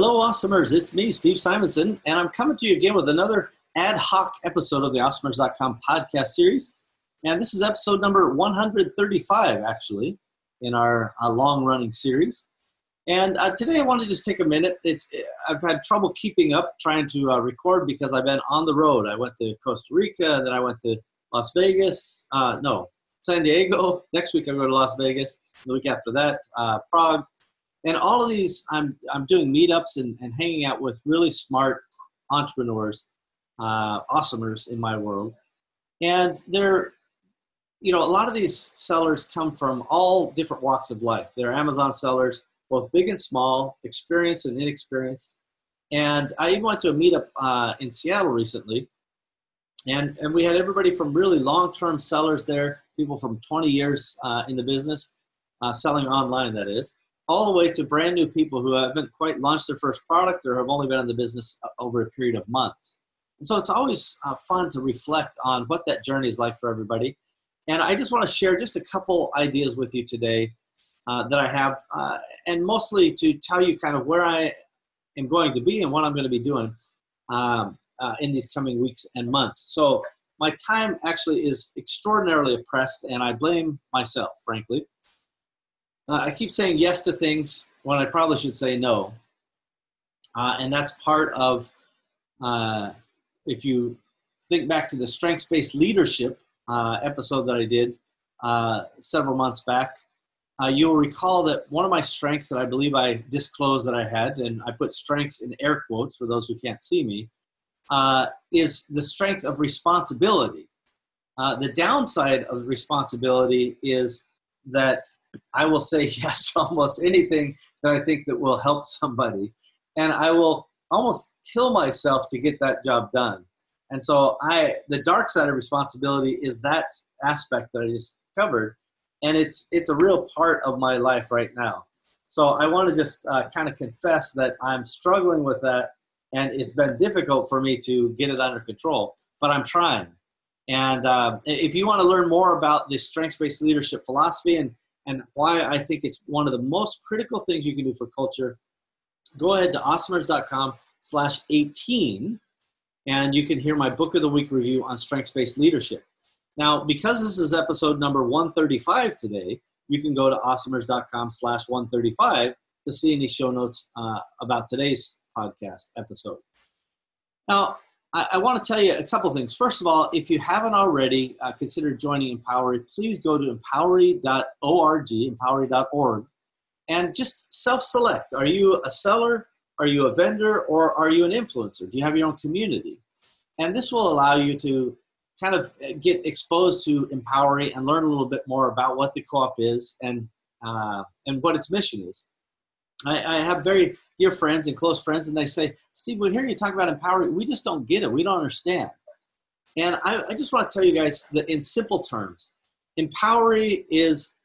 Hello, Awesomers. It's me, Steve Simonson, and I'm coming to you again with another ad hoc episode of the Awesomers.com podcast series. And this is episode number 135, actually, in our, our long running series. And uh, today I want to just take a minute. It's I've had trouble keeping up trying to uh, record because I've been on the road. I went to Costa Rica, then I went to Las Vegas. Uh, no, San Diego. Next week I go to Las Vegas. The week after that, uh, Prague and all of these i'm i'm doing meetups and, and hanging out with really smart entrepreneurs uh, awesomers in my world. And they're you know a lot of these sellers come from all different walks of life. They're amazon sellers both big and small experienced and inexperienced. And i even went to a meetup uh, in seattle recently. And, and we had everybody from really long-term sellers there people from 20 years uh, in the business uh, selling online that is all the way to brand new people who haven't quite launched their first product or have only been in the business uh, over a period of months. And so it's always uh, fun to reflect on what that journey is like for everybody. And I just want to share just a couple ideas with you today uh, that I have, uh, and mostly to tell you kind of where I am going to be and what I'm going to be doing um, uh, in these coming weeks and months. So my time actually is extraordinarily oppressed, and I blame myself, frankly. Uh, I keep saying yes to things when I probably should say no. Uh, and that's part of, uh, if you think back to the strengths based leadership uh, episode that I did uh, several months back, uh, you'll recall that one of my strengths that I believe I disclosed that I had, and I put strengths in air quotes for those who can't see me, is the strength of responsibility. the downside of responsibility is that I will say yes to almost anything that I think that will help somebody. And I will almost kill myself to get that job done. And so I the dark side of responsibility is that aspect that I just covered. And it's it's a real part of my life right now. So I want to just uh, kind of confess that I'm struggling with that, and it's been difficult for me to get it under control. But I'm trying. And uh, if you want to learn more about the strengths-based leadership philosophy and and why I think it's one of the most critical things you can do for culture, go ahead to awesomers.com slash 18 and you can hear my book of the week review on strengths-based leadership. Now, because this is episode number 135 today, you can go to awesomers.com slash 135 to see any show notes uh, about today's podcast episode. Now, I, I want to tell you a couple things. First of all, if you haven't already uh, considered joining Empowery, please go to empowery.org, empowery.org, and just self-select. Are you a seller? Are you a vendor? Or are you an influencer? Do you have your own community? And this will allow you to kind of uh, get exposed to Empowery and learn a little bit more about what the co-op is and uh, and what its mission is. I, I have very dear friends and close friends, and they say, Steve, we hear you talk about Empowery. We just don't get it. We don't understand. And I, I just want to tell you guys that in simple terms, Empowery is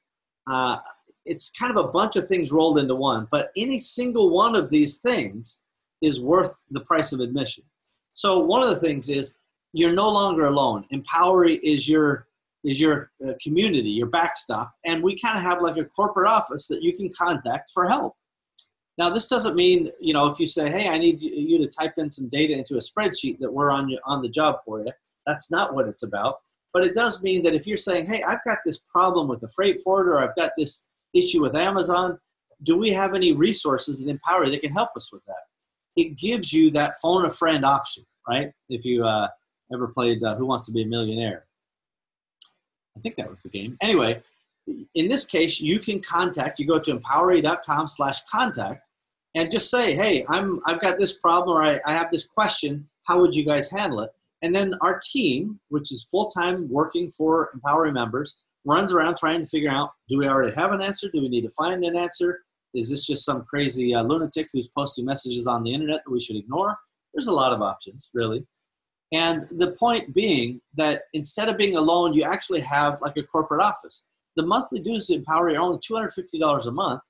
uh, it's kind of a bunch of things rolled into one, but any single one of these things is worth the price of admission. So one of the things is you're no longer alone. Empowery is your is your uh, community, your backstop, and we kind of have like a corporate office that you can contact for help. Now, this doesn't mean, you know, if you say, hey, I need you to type in some data into a spreadsheet that we're on, on the job for you. That's not what it's about. But it does mean that if you're saying, hey, I've got this problem with a freight forwarder, I've got this issue with Amazon, do we have any resources in Empowery that can help us with that? It gives you that phone a friend option, right? If you uh, ever played uh, Who Wants to Be a Millionaire. I think that was the game. Anyway, in this case, you can contact, you go to empowery.com slash contact and just say, hey, I'm, I've got this problem or I, I have this question. How would you guys handle it? And then our team, which is full-time working for Empowery members, runs around trying to figure out, do we already have an answer? Do we need to find an answer? Is this just some crazy uh, lunatic who's posting messages on the internet that we should ignore? There's a lot of options, really. And the point being that instead of being alone, you actually have like a corporate office the monthly dues to Empowery are only $250 a month.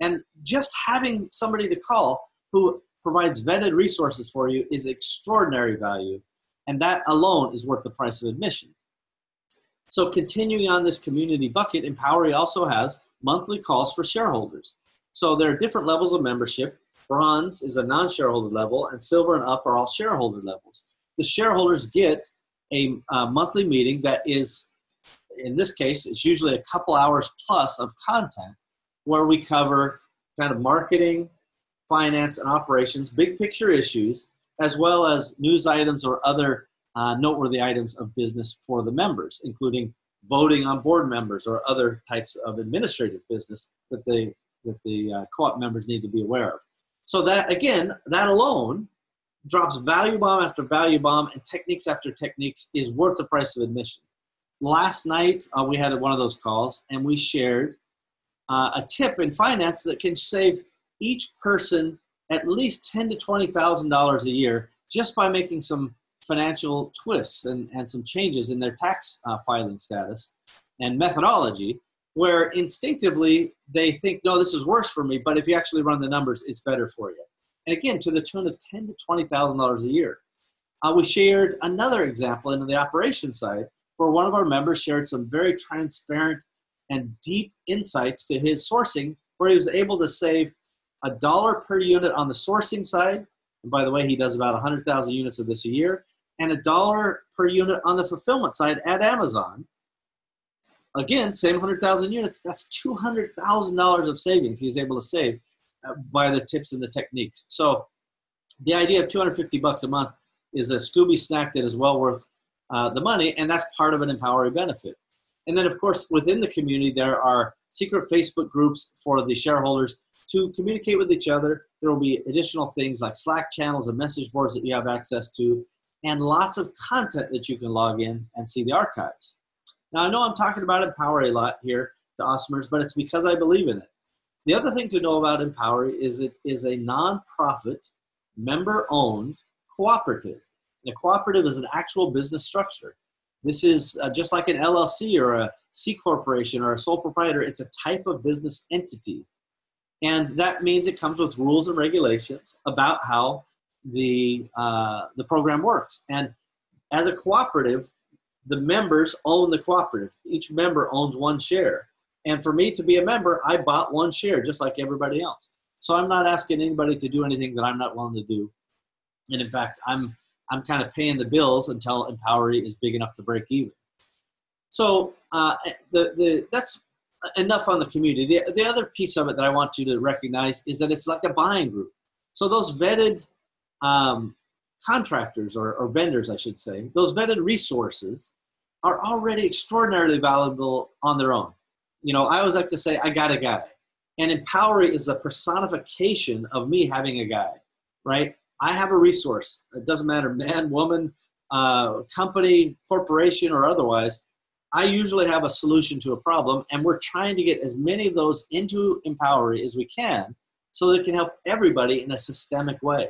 And just having somebody to call who provides vetted resources for you is extraordinary value. And that alone is worth the price of admission. So continuing on this community bucket, Empowery also has monthly calls for shareholders. So there are different levels of membership. Bronze is a non-shareholder level, and silver and up are all shareholder levels. The shareholders get a, a monthly meeting that is, in this case, it's usually a couple hours plus of content where we cover kind of marketing, finance, and operations, big picture issues, as well as news items or other uh, noteworthy items of business for the members, including voting on board members or other types of administrative business that the that the uh, co-op members need to be aware of. So that again, that alone drops value bomb after value bomb and techniques after techniques is worth the price of admission. Last night uh, we had one of those calls and we shared uh, a tip in finance that can save each person at least ten to twenty thousand dollars a year just by making some financial twists and, and some changes in their tax uh, filing status and methodology where instinctively they think no this is worse for me but if you actually run the numbers it's better for you. And again to the tune of ten to twenty thousand dollars a year. Uh, we shared another example in the operations side where one of our members shared some very transparent and deep insights to his sourcing where he was able to save a dollar per unit on the sourcing side. And by the way, he does about 100,000 units of this a year, and a dollar per unit on the fulfillment side at Amazon. Again, same 100,000 units, that's $200,000 of savings he's able to save uh, by the tips and the techniques. So the idea of 250 bucks a month is a Scooby snack that is well worth uh, the money, and that's part of an Empowery benefit. And then, of course, within the community, there are secret Facebook groups for the shareholders to communicate with each other. There will be additional things like Slack channels and message boards that you have access to, and lots of content that you can log in and see the archives. Now, I know I'm talking about Empowery a lot here, the Awesomers, but it's because I believe in it. The other thing to know about Empowery is it is a nonprofit, member owned cooperative. A cooperative is an actual business structure. This is uh, just like an LLC or a C corporation or a sole proprietor, it's a type of business entity. And that means it comes with rules and regulations about how the, uh, the program works. And as a cooperative, the members own the cooperative. Each member owns one share. And for me to be a member, I bought one share just like everybody else. So I'm not asking anybody to do anything that I'm not willing to do. And in fact, I'm I'm kind of paying the bills until Empowery is big enough to break even. So uh, the, the, that's enough on the community. The, the other piece of it that I want you to recognize is that it's like a buying group. So those vetted um, contractors or, or vendors, I should say, those vetted resources are already extraordinarily valuable on their own. You know, I always like to say, I got a guy. And Empowery is the personification of me having a guy, right? I have a resource. It doesn't matter, man, woman, uh, company, corporation, or otherwise. I usually have a solution to a problem, and we're trying to get as many of those into Empowery as we can so that it can help everybody in a systemic way.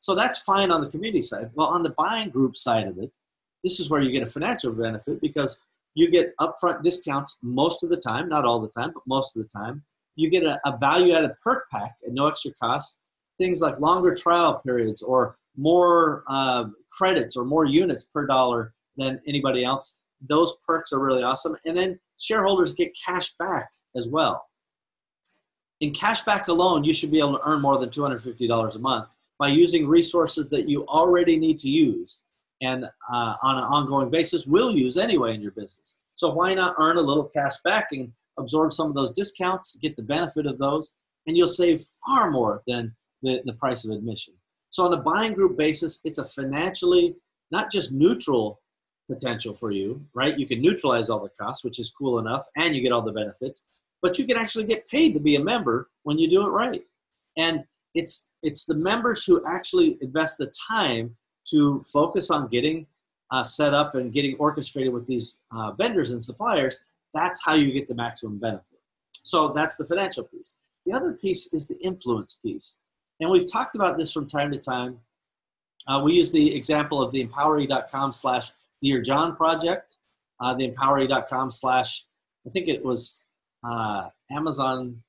So that's fine on the community side. Well, on the buying group side of it, this is where you get a financial benefit because you get upfront discounts most of the time, not all the time, but most of the time. You get a, a value added perk pack at no extra cost. Things like longer trial periods or more uh, credits or more units per dollar than anybody else those perks are really awesome. And then shareholders get cash back as well. In cash back alone, you should be able to earn more than $250 a month by using resources that you already need to use and uh, on an ongoing basis will use anyway in your business. So why not earn a little cash back and absorb some of those discounts, get the benefit of those, and you'll save far more than the, the price of admission. So on a buying group basis, it's a financially not just neutral potential for you, right? You can neutralize all the costs, which is cool enough, and you get all the benefits. But you can actually get paid to be a member when you do it right. And it's it's the members who actually invest the time to focus on getting uh, set up and getting orchestrated with these uh, vendors and suppliers. That's how you get the maximum benefit. So that's the financial piece. The other piece is the influence piece. And we've talked about this from time to time. Uh, we use the example of the empowery.com slash Dear John project, uh, the empowery.com slash, I think it was uh, Amazon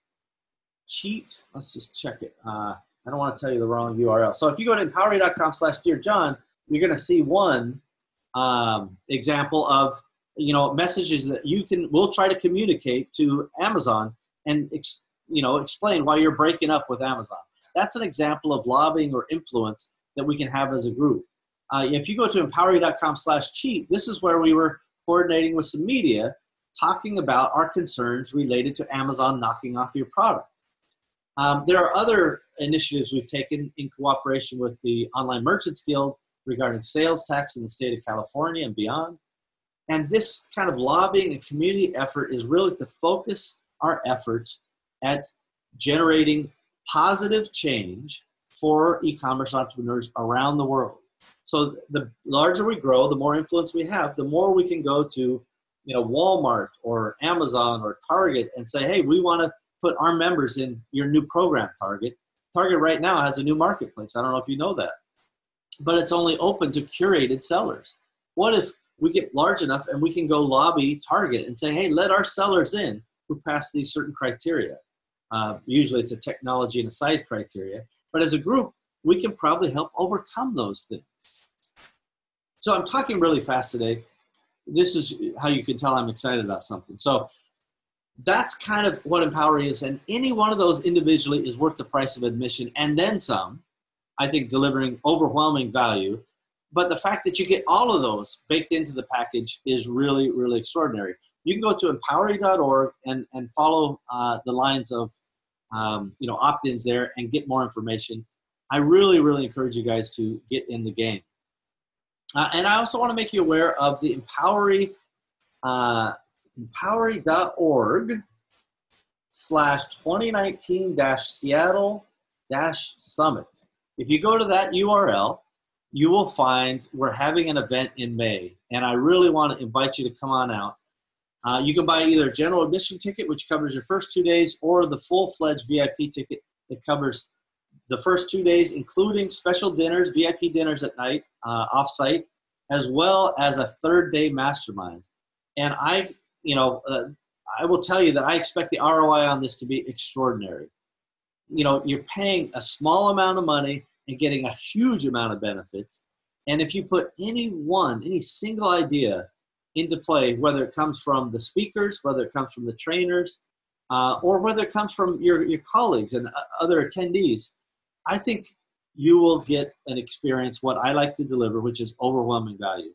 cheat. Let's just check it. Uh, I don't want to tell you the wrong URL. So if you go to empowery.com slash Dear John, you're going to see one um, example of you know messages that you can we'll try to communicate to Amazon and ex, you know explain why you're breaking up with Amazon. That's an example of lobbying or influence that we can have as a group. Uh, if you go to empowery.com slash cheat, this is where we were coordinating with some media talking about our concerns related to Amazon knocking off your product. Um, there are other initiatives we've taken in cooperation with the Online Merchants Guild regarding sales tax in the state of California and beyond. And this kind of lobbying and community effort is really to focus our efforts at generating positive change for e-commerce entrepreneurs around the world. So the larger we grow, the more influence we have, the more we can go to, you know, Walmart or Amazon or Target and say, hey, we want to put our members in your new program, Target. Target right now has a new marketplace. I don't know if you know that, but it's only open to curated sellers. What if we get large enough and we can go lobby Target and say, hey, let our sellers in who pass these certain criteria? Uh, usually it's a technology and a size criteria. But as a group, we can probably help overcome those things. So I'm talking really fast today. This is how you can tell I'm excited about something. So that's kind of what Empowery is. And any one of those individually is worth the price of admission and then some. I think delivering overwhelming value. But the fact that you get all of those baked into the package is really, really extraordinary. You can go to empowery.org and, and follow uh, the lines of um, you know opt-ins there and get more information. I really, really encourage you guys to get in the game. Uh, and I also want to make you aware of the Empowery, uh, empowery.org slash 2019 dash Seattle dash summit. If you go to that URL, you will find we're having an event in May, and I really want to invite you to come on out. Uh, you can buy either a general admission ticket, which covers your first two days, or the full-fledged VIP ticket that covers the first two days, including special dinners, VIP dinners at night, uh, off-site, as well as a third day mastermind. And I, you know, uh, I will tell you that I expect the ROI on this to be extraordinary. You know, you're paying a small amount of money and getting a huge amount of benefits. And if you put any one, any single idea into play, whether it comes from the speakers, whether it comes from the trainers, uh, or whether it comes from your, your colleagues and uh, other attendees, I think you will get an experience what I like to deliver, which is overwhelming value.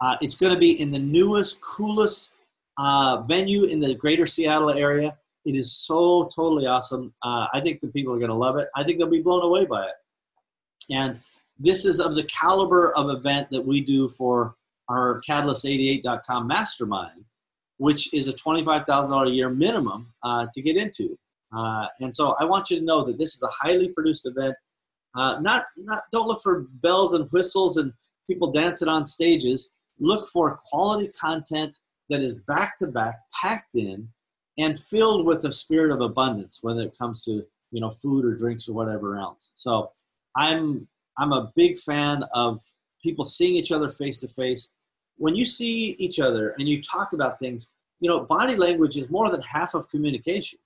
Uh, it's going to be in the newest, coolest uh, venue in the greater Seattle area. It is so totally awesome. Uh, I think the people are going to love it. I think they'll be blown away by it. And this is of the caliber of event that we do for our Catalyst88.com mastermind, which is a $25,000 a year minimum uh, to get into. Uh, and so I want you to know that this is a highly produced event. Uh, not, not, don't look for bells and whistles and people dancing on stages. Look for quality content that is back to back, packed in, and filled with the spirit of abundance, whether it comes to you know food or drinks or whatever else. So I'm I'm a big fan of people seeing each other face to face. When you see each other and you talk about things, you know, body language is more than half of communication.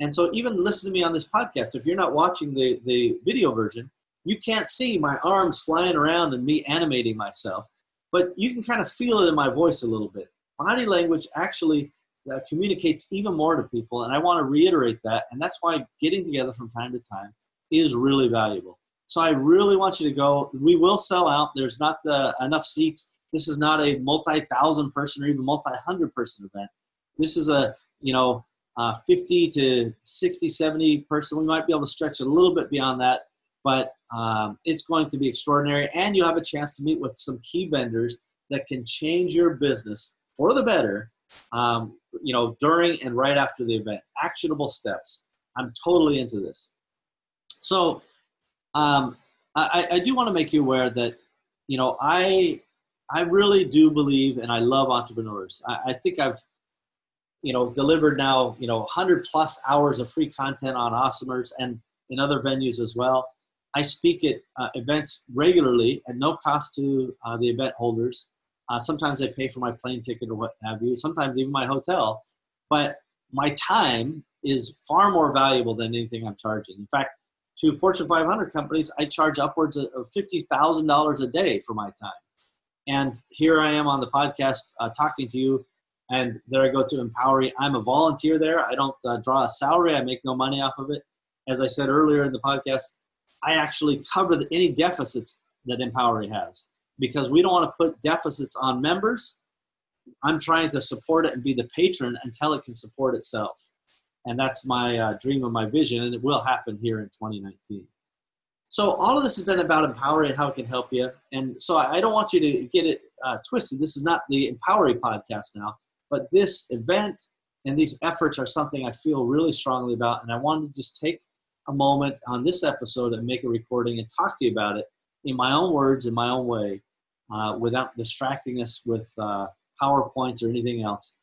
And so even listen to me on this podcast. If you're not watching the, the video version, you can't see my arms flying around and me animating myself, but you can kind of feel it in my voice a little bit. Body language actually uh, communicates even more to people, and I want to reiterate that. And that's why getting together from time to time is really valuable. So I really want you to go. We will sell out. There's not the enough seats. This is not a multi-thousand person or even multi-hundred person event. This is a you know uh, 50 to 60, 70 person. We might be able to stretch a little bit beyond that, but um, it's going to be extraordinary. And you have a chance to meet with some key vendors that can change your business for the better. Um, you know, during and right after the event, actionable steps. I'm totally into this. So um, I, I do want to make you aware that, you know, I I really do believe and I love entrepreneurs. I, I think I've, you know, delivered now, you know, 100 plus hours of free content on Awesomers and in other venues as well. I speak at uh, events regularly at no cost to uh, the event holders. Uh, sometimes I pay for my plane ticket or what have you, sometimes even my hotel. But my time is far more valuable than anything I'm charging. In fact, to Fortune 500 companies, I charge upwards of $50,000 a day for my time. And here I am on the podcast uh, talking to you, and there I go to Empowery. I'm a volunteer there. I don't uh, draw a salary, I make no money off of it. as I said earlier in the podcast, I actually cover the, any deficits that Empowery has because we don't want to put deficits on members. I'm trying to support it and be the patron until it can support itself. And that's my uh, dream and my vision, and it will happen here in 2019. So all of this has been about Empowery and how it can help you. And so I don't want you to get it uh, twisted. This is not the Empowery podcast now, but this event and these efforts are something I feel really strongly about. And I wanted to just take a moment on this episode and make a recording and talk to you about it in my own words, in my own way, uh, without distracting us with uh, PowerPoints or anything else.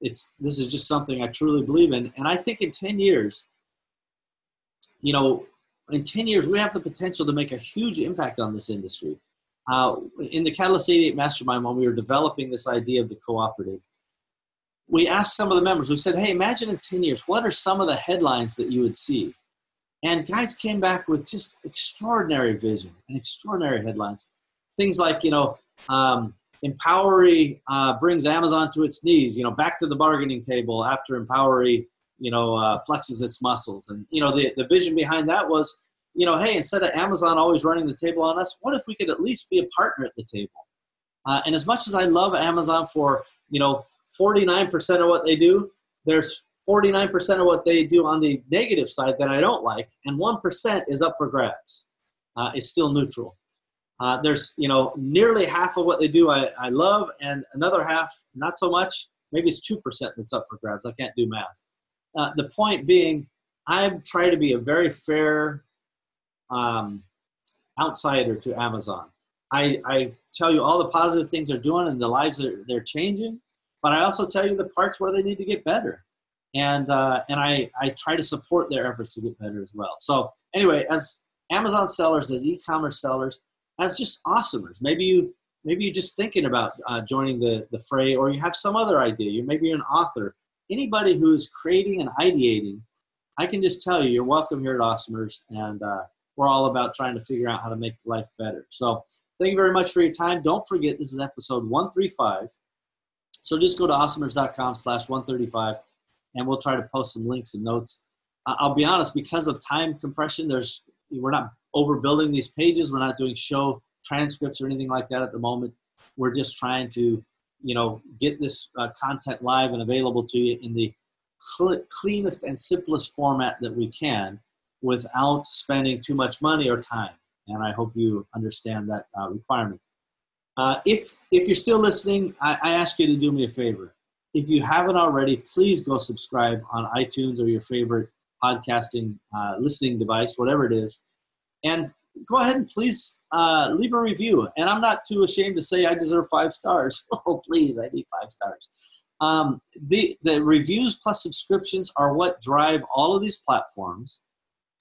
It's, this is just something I truly believe in. And I think in 10 years, you know, in 10 years, we have the potential to make a huge impact on this industry. Uh, in the Catalyst 88 Mastermind, when we were developing this idea of the cooperative, we asked some of the members, we said, hey, imagine in 10 years, what are some of the headlines that you would see? And guys came back with just extraordinary vision and extraordinary headlines. Things like, you know, um, Empowery uh, brings Amazon to its knees, you know, back to the bargaining table after Empowery you know, uh, flexes its muscles. And, you know, the, the vision behind that was, you know, hey, instead of Amazon always running the table on us, what if we could at least be a partner at the table? Uh, and as much as I love Amazon for, you know, 49% of what they do, there's 49% of what they do on the negative side that I don't like, and 1% is up for grabs. Uh, it's still neutral. Uh, there's, you know, nearly half of what they do I, I love, and another half, not so much. Maybe it's 2% that's up for grabs. I can't do math. Uh, the point being, I try to be a very fair um, outsider to Amazon. I, I tell you all the positive things they're doing and the lives they're, they're changing, but I also tell you the parts where they need to get better. And, uh, and I, I try to support their efforts to get better as well. So, anyway, as Amazon sellers, as e commerce sellers, as just awesomers, maybe you maybe you're just thinking about uh, joining the, the fray or you have some other idea you maybe you're an author anybody who's creating and ideating, I can just tell you, you're welcome here at Awesomers, and uh, we're all about trying to figure out how to make life better. So, thank you very much for your time. Don't forget, this is episode 135. So just go to awesomers.com slash 135, and we'll try to post some links and notes. Uh, I'll be honest, because of time compression, there's we're not overbuilding these pages. We're not doing show transcripts or anything like that at the moment. We're just trying to you know, get this uh, content live and available to you in the cl- cleanest and simplest format that we can without spending too much money or time. And I hope you understand that uh, requirement. Uh, if, if you're still listening, I, I ask you to do me a favor. If you haven't already, please go subscribe on iTunes or your favorite podcasting uh, listening device, whatever it is. And go ahead and please uh, leave a review. And I'm not too ashamed to say I deserve five stars. oh, please, I need five stars. Um, the, the reviews plus subscriptions are what drive all of these platforms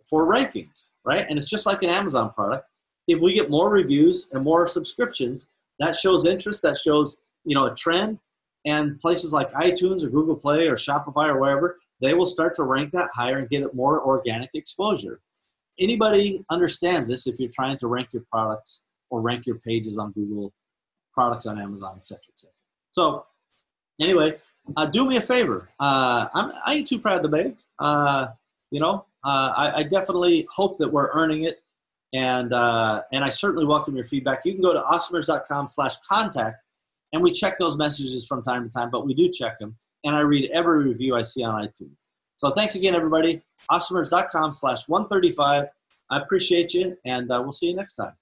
for rankings, right? And it's just like an Amazon product. If we get more reviews and more subscriptions, that shows interest, that shows you know a trend, and places like iTunes or Google Play or Spotify or wherever, they will start to rank that higher and get it more organic exposure anybody understands this if you're trying to rank your products or rank your pages on Google, products on Amazon, etc., etc. So, anyway, uh, do me a favor. Uh, I'm, I ain't too proud to beg. Uh, you know, uh, I, I, definitely hope that we're earning it, and uh, and I certainly welcome your feedback. You can go to awesomers.com/contact, and we check those messages from time to time, but we do check them, and I read every review I see on iTunes. So thanks again, everybody. Awesomers.com slash 135. I appreciate you, and uh, we'll see you next time.